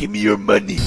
Give me your money.